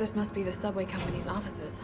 This must be the subway company's offices.